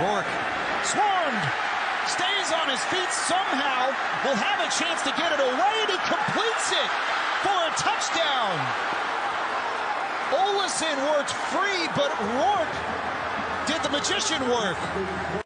Rourke swarmed, stays on his feet somehow, will have a chance to get it away, and he completes it for a touchdown. Olsson worked free, but Rourke did the magician work.